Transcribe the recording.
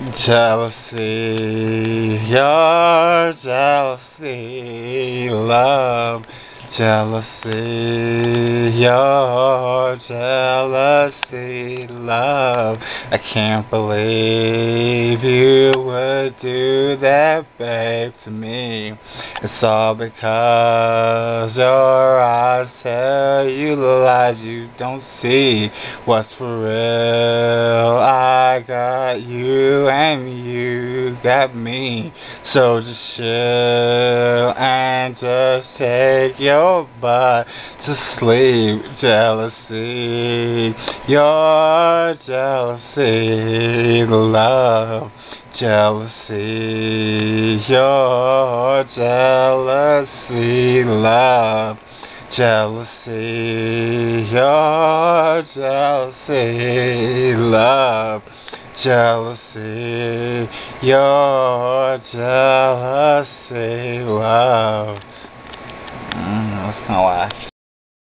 Jealousy, your jealousy, love, jealousy, your jealousy, love. I can't believe you would do that, babe, to me. It's all because your eyes tell you lies you don't see what's for real. I got you you got me. So just chill and just take your butt to sleep. Jealousy, your jealousy, love jealousy, your jealousy, love, jealousy, your jealousy, love, jealousy, your jealousy, love. Mm, that's kind of whack.